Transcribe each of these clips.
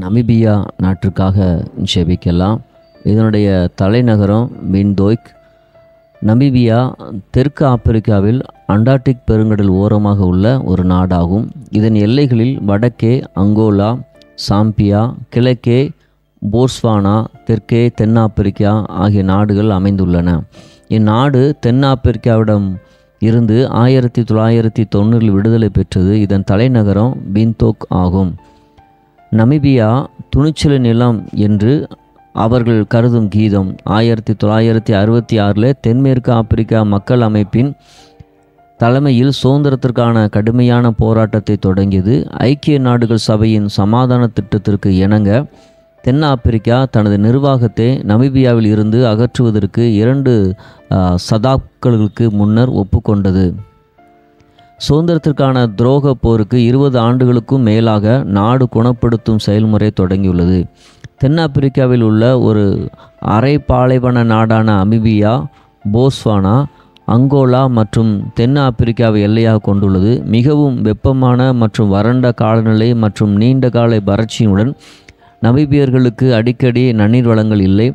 Namibia நாட்டிற்காக ஜெபிக்கலாம் இதனுடைய தலைநகரம் மின்தோய்க். நமிபியா தெற்கு ஆப்பிரிக்காவில் அண்டார்டிக் பெருங்கடல் ஓரமாக உள்ள ஒரு நாடாகும். இதன் எல்லைகளில் வடக்கே அங்கோலா சாம்பியா கிழக்கே போர்ஸ்வானா தெற்கே தென்னாப்பிரிக்கா ஆகிய நாடுகள் அமைந்துள்ளன. இந்நாடு தென்னாப்பிரிக்காவிடம் இருந்து ஆயிரத்தி தொள்ளாயிரத்தி தொண்ணூறில் விடுதலை பெற்றது. இதன் தலைநகரம் பின்தோக் ஆகும். நமீபியா துணிச்சல நிலம் என்று அவர்கள் கருதும் கீதம். ஆயிரத்தி தொள்ளாயிரத்தி அறுபத்தி ஆறில் தென்மேற்கு ஆப்பிரிக்கா மக்கள் அமைப்பின் தலைமையில் சுதந்திரத்திற்கான கடுமையான போராட்டத்தை தொடங்கியது. ஐக்கிய நாடுகள் சபையின் சமாதான திட்டத்திற்கு இணங்க தென்னாப்பிரிக்கா தனது நிர்வாகத்தை நமீபியாவில் இருந்து அகற்றுவதற்கு இரண்டு சதாக்களுக்கு முன்னர் ஒப்புக்கொண்டது. சுதந்திரத்திற்கான துரோக போருக்கு இருபது ஆண்டுகளுக்கும் மேலாக நாடு குணப்படுத்தும் செயல்முறை தொடங்கியுள்ளது. தென்னாப்பிரிக்காவில் உள்ள ஒரு அரை பாலைவன நாடான அமிபியா போஸ்வானா அங்கோலா மற்றும் தென் ஆப்பிரிக்காவை எல்லையாக கொண்டுள்ளது. மிகவும் வெப்பமான மற்றும் வறண்ட காலநிலை மற்றும் நீண்ட கால வறட்சியுடன் நமீபியர்களுக்கு அடிக்கடி நன்னீர் வளங்கள் இல்லை.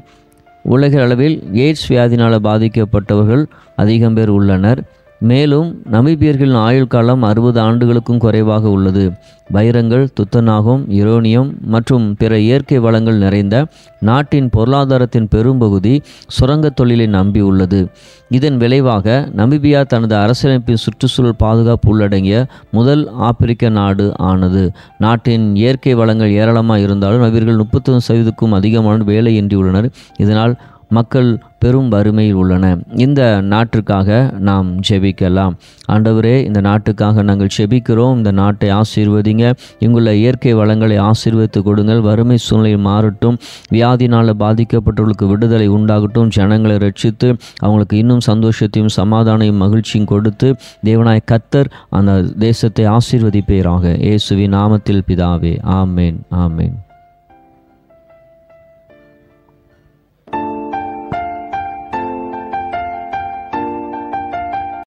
உலக அளவில் எய்ட்ஸ் வியாதினால் பாதிக்கப்பட்டவர்கள் அதிகம் பேர் உள்ளனர். மேலும் நமீபியர்களின் ஆயுள் காலம் அறுபது ஆண்டுகளுக்கும் குறைவாக உள்ளது. வைரங்கள் துத்தநாகம் யுரோனியம் மற்றும் பிற இயற்கை வளங்கள் நிறைந்த நாட்டின் பொருளாதாரத்தின் பெரும்பகுதி சுரங்கத் தொழிலை நம்பியுள்ளது இதன் விளைவாக நமீபியா தனது அரசியலமைப்பின் சுற்றுச்சூழல் பாதுகாப்பு உள்ளடங்கிய முதல் ஆப்பிரிக்க நாடு ஆனது. நாட்டின் இயற்கை வளங்கள் ஏராளமாக இருந்தாலும் நபர்கள் முப்பத்தொன்று சதவீதக்கும் அதிகமான வேலையின்றி உள்ளனர். இதனால் மக்கள் பெரும் வறுமையில் உள்ளன. இந்த நாட்டிற்காக நாம் ஜெபிக்கலாம். ஆண்டவரே இந்த நாட்டுக்காக நாங்கள் ஜெபிக்கிறோம். இந்த நாட்டை ஆசீர்வதிங்க. இங்குள்ள இயற்கை வளங்களை ஆசீர்வதித்து கொடுங்கள். வறுமை சூழ்நிலை மாறட்டும். வியாதினால் பாதிக்கப்பட்டவர்களுக்கு விடுதலை உண்டாகட்டும். ஜனங்களை ரட்சித்து அவங்களுக்கு இன்னும் சந்தோஷத்தையும் சமாதானையும் மகிழ்ச்சியும் கொடுத்து தேவனாய் கத்தர் அந்த தேசத்தை ஆசீர்வதிப்பேராக. இயேசுவின் நாமத்தில் பிதாவே. ஆமேன். ஆமேன்.